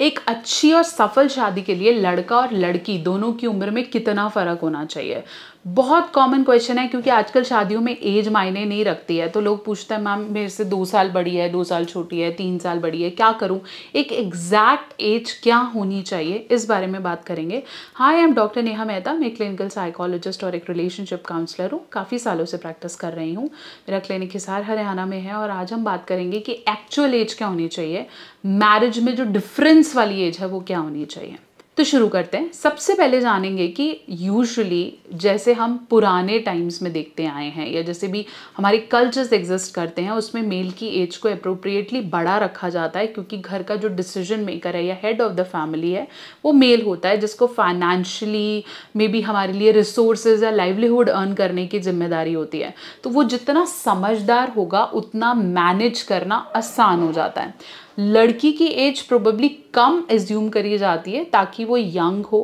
एक अच्छी और सफल शादी के लिए लड़का और लड़की दोनों की उम्र में कितना फ़र्क होना चाहिए? बहुत कॉमन क्वेश्चन है क्योंकि आजकल शादियों में एज मायने नहीं रखती है। तो लोग पूछते हैं, मैम, मेरे से दो साल बड़ी है, दो साल छोटी है, तीन साल बड़ी है, क्या करूँ? एक एग्जैक्ट एज क्या होनी चाहिए? इस बारे में बात करेंगे। Hi I am doctor Neha Mehta. मैं क्लिनिकल साइकोलॉजिस्ट और एक रिलेशनशिप काउंसलर हूँ। काफ़ी सालों से प्रैक्टिस कर रही हूँ। मेरा क्लिनिक हिसार, हरियाणा में है और आज हम बात करेंगे कि एक्चुअल एज क्या होनी चाहिए? मैरिज में जो डिफरेंस वाली एज है, वो क्या होनी चाहिए? तो शुरू करते हैं। सबसे पहले जानेंगे कि यूजुअली जैसे हम पुराने टाइम्स में देखते आए हैं या जैसे भी हमारे कल्चर्स एग्जिस्ट करते हैं, उसमें मेल की एज को अप्रोप्रिएटली बड़ा रखा जाता है क्योंकि घर का जो डिसीज़न मेकर है या हेड ऑफ़ द फैमिली है, वो मेल होता है, जिसको फाइनेंशियली मे बी हमारे लिए रिसोर्सेज या लाइवलीहुड अर्न करने की ज़िम्मेदारी होती है। तो वो जितना समझदार होगा, उतना मैनेज करना आसान हो जाता है। लड़की की एज प्रोबेबली कम एज्यूम करी जाती है ताकि वो यंग हो।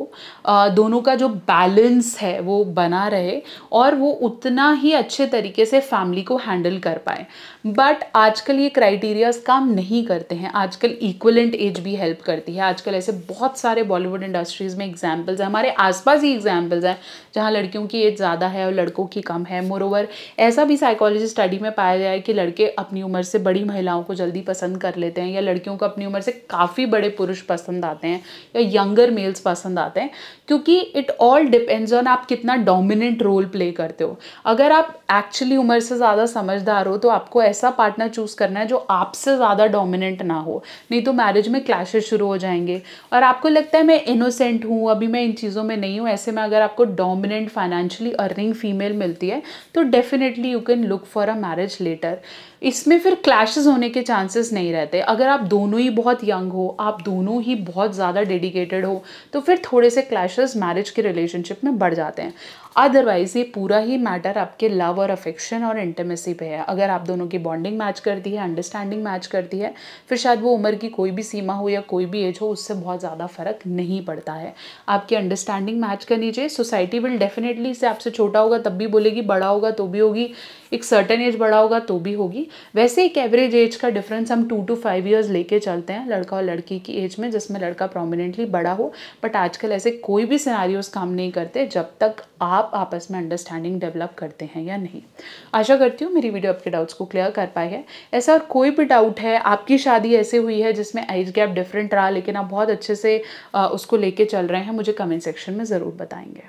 दोनों का जो बैलेंस है, वो बना रहे और वो उतना ही अच्छे तरीके से फैमिली को हैंडल कर पाए। बट आजकल ये क्राइटेरियाज काम नहीं करते हैं। आजकल इक्वलेंट एज भी हेल्प करती है। आजकल ऐसे बहुत सारे बॉलीवुड इंडस्ट्रीज़ में एग्जाम्पल्स हैं। हमारे आसपास ही एग्जाम्पल्स हैं, जहाँ लड़कियों की एज ज़्यादा है और लड़कों की कम है। मोरोवर ऐसा भी साइकोलॉजी स्टडी में पाया गया है कि लड़के अपनी उम्र से बड़ी महिलाओं को जल्दी पसंद कर लेते हैं या लड़कियों को अपनी उम्र से काफ़ी बड़े पुरुष पसंद आते हैं या यंगर मेल्स पसंद आते हैं, क्योंकि इट ऑल डिपेंड्स ऑन आप कितना डोमिनेंट रोल प्ले करते हो। अगर आप एक्चुअली उम्र से ज़्यादा समझदार हो तो आपको ऐसा पार्टनर चूज़ करना है जो आपसे ज़्यादा डोमिनेंट ना हो। नहीं तो मैरिज में क्लैशेज शुरू हो जाएँगे। और आपको लगता है मैं इनोसेंट हूँ, अभी मैं इन चीज़ों में नहीं हूँ, ऐसे में अगर आपको डोमिनेंट फाइनेंशियली अर्निंग फीमेल मिलती है तो definitely you can look for a marriage later इसमें फिर क्लैशेज होने के चांसेस नहीं रहते। अगर आप दोनों ही बहुत यंग हो, आप दोनों ही बहुत ज़्यादा डेडिकेटेड हो तो फिर थोड़े से क्लैशेस मैरिज के रिलेशनशिप में बढ़ जाते हैं। अदरवाइज़ ये पूरा ही मैटर आपके लव और अफेक्शन और इंटीमेसी पे है। अगर आप दोनों की बॉन्डिंग मैच करती है अंडरस्टैंडिंग मैच करती है, फिर शायद वो उम्र की कोई भी सीमा हो या कोई भी एज हो, उससे बहुत ज़्यादा फ़र्क नहीं पड़ता है। आपकी अंडरस्टैंडिंग मैच करनी चाहिए। सोसाइटी विल डेफिनेटली से आपसे छोटा होगा, तब भी बोलेगी, बड़ा होगा तो भी होगी, एक सर्टन एज बड़ा होगा तो भी होगी। वैसे एक एवरेज एज का डिफरेंस हम टू टू फाइव ईयर्स लेके चलते हैं, लड़का और लड़की की एज में, जिसमें लड़का प्रोमिनेंटली बड़ा हो। बट आजकल ऐसे कोई भी सिनारियोज काम नहीं करते, जब तक आप आपस में अंडरस्टैंडिंग डेवलप करते हैं या नहीं। आशा करती हूँ मेरी वीडियो आपके डाउट्स को क्लियर कर पाई है। ऐसा और कोई भी डाउट है, आपकी शादी ऐसे हुई है जिसमें एज गैप डिफरेंट रहा, लेकिन आप बहुत अच्छे से उसको लेके चल रहे हैं, मुझे कमेंट सेक्शन में ज़रूर बताएँगे।